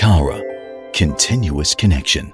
Kara, continuous connection.